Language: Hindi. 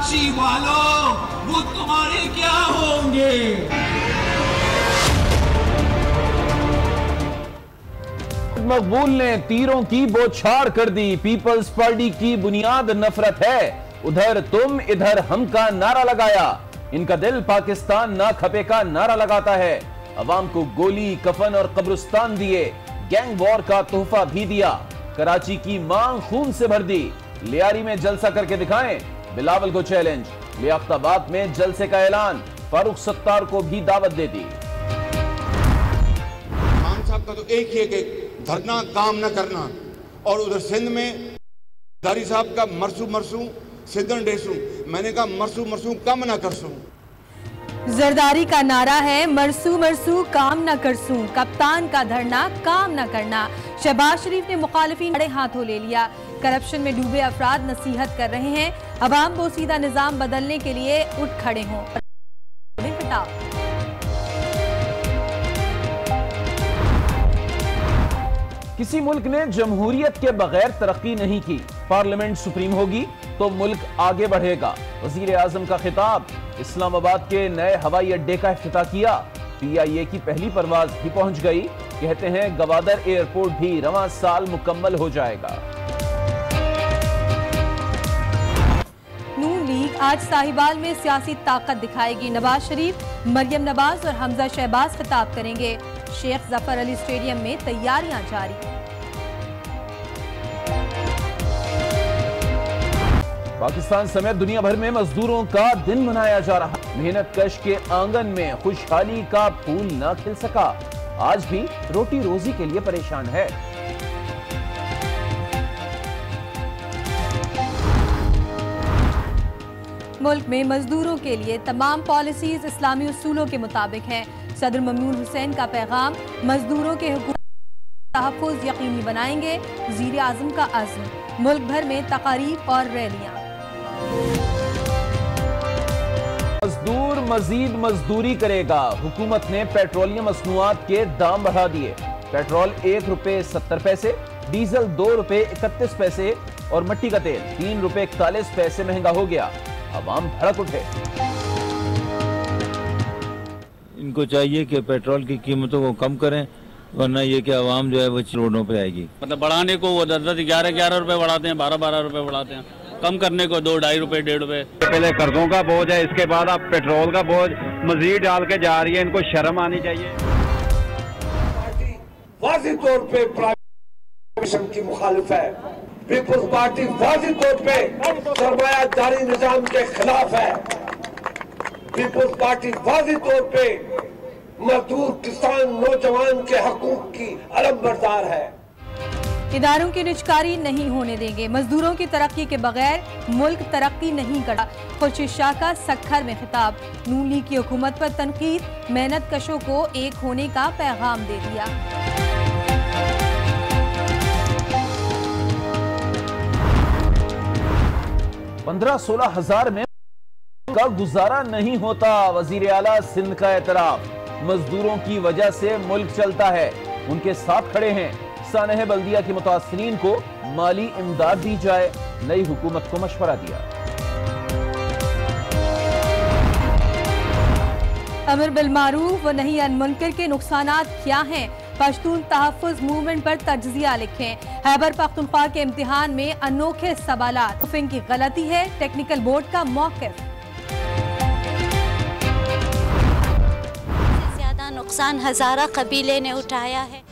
कराची वालों, वो तुम्हारे क्या होंगे? मकबूल ने तीरों की बौछार कर दी। पीपल्स पार्टी की बुनियाद नफरत है। उधर तुम, इधर हम का नारा लगाया। इनका दिल पाकिस्तान ना खपे का नारा लगाता है। अवाम को गोली, कफन और कब्रिस्तान दिए। गैंग वॉर का तोहफा भी दिया। कराची की मांग खून से भर दी। लियारी में जलसा करके दिखाएँ। बिलावल को चैलेंज लियाफ्ताबाद में जलसे का ऐलान, फारूक सत्तार को भी दावत दे दी। खान साहब का तो एक ही एक धरना काम न करना, और उधर सिंध में दारी साहब का मरसू मरसू सिद्धन डेसू मैंने कहा मरसू मरसू कम ना करसू जरदारी का नारा है, मरसू मरसू काम न करसू कप्तान का धरना, काम न करना। शहबाज शरीफ ने मुखालफी बड़े हाथों ले लिया। करप्शन में डूबे अफराद नसीहत कर रहे हैं। अवाम सीधा निज़ाम बदलने के लिए उठ खड़े हों। किसी मुल्क ने जमहूरियत के बगैर तरक्की नहीं की। पार्लियामेंट सुप्रीम होगी तो मुल्क आगे बढ़ेगा। वज़ीर आज़म का खिताब। इस्लामाबाद के नए हवाई अड्डे का अफ्ताह किया। पीआईए की पहली परवाज भी पहुँच गई। कहते हैं गवादर एयरपोर्ट भी रवा साल मुकम्मल हो जाएगा। लीग आज साहिबाल में सियासी ताकत दिखाएगी। नवाज़ शरीफ, मरियम नवाज़ और हमजा शहबाज खिताब करेंगे। शेख ज़फ़र अली स्टेडियम में तैयारियाँ जारी। पाकिस्तान समेत दुनिया भर में मजदूरों का दिन मनाया जा रहा मेहनत कश के आँगन में खुशहाली का फूल न खिल सका। आज भी रोटी रोजी के लिए परेशान है। मुल्क में मजदूरों के लिए तमाम पॉलिसीज़ इस्लामी उसूलों के मुताबिक हैं। सदर ममनून हुसैन का पैगाम, मजदूरों के तहफ़ यकीनी बनाएँगे वज़ीर आज़म का आज़म मुल्क भर में तकारीब और रैलियाँ। मजदूर मजीद मजदूरी करेगा। हुकूमत ने पेट्रोलियम मसनुआत के दाम बढ़ा दिए। पेट्रोल एक रुपए सत्तर पैसे डीजल दो रुपए इकतीस पैसे और मट्टी का तेल तीन रुपए इकतालीस पैसे महँगा हो गया। आवाम धड़क उठे। इनको चाहिए कि पेट्रोल की कीमतों को कम करें वरना ये कि आवाम जो है वो रोडों पे आएगी। मतलब बढ़ाने को वो दस दस ग्यारह ग्यारह रुपए बढ़ाते हैं बारह बारह रुपए बढ़ाते हैं। कम करने को दो ढाई रुपए डेढ़ रुपए। पहले कर्जों का बोझ है इसके बाद आप पेट्रोल का बोझ। मजीद डाल के जा रही है इनको शर्म आनी चाहिए। वाजी तौर पे प्राइवेटाइजेशन की मुखालिफ है। पीपुल्स पार्टी वाजी तौर पे सरमायादारी निज़ाम के खिलाफ है। पीपुल्स पार्टी वाजी तौर पे मजदूर किसान नौजवान के हकूक की अलम बरदार है। इदारों की निचकारी नहीं होने देंगे। मजदूरों की तरक्की के बगैर मुल्क तरक्की नहीं करता। खुर्शीद शाह का सखर में खिताब। नून लीग की हुकूमत पर तनकीद। मेहनत कशों को एक होने का पैगाम दे दिया। पंद्रह सोलह हज़ार में का गुजारा नहीं होता वज़ीर आला सिंध का एतराफ। मजदूरों की वजह से मुल्क चलता है। उनके साथ खड़े हैं। सानह बल्दिया के मुतासरीन को माली इमदाद दी जाए नई हुकूमत को मशवरा दिया। अमर बिलमारूफ व नहीं अनमुनकर के नुकसान क्या हैं? पश्तून तहफ़ मूवमेंट पर तजिया लिखें। हैबर पख्तूनख्वा के इम्तिहान में अनोखे सवालात। की गलती है टेक्निकल बोर्ड का मौकफ। ज़्यादा नुकसान हजारा कबीले ने उठाया है।